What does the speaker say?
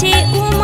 chị u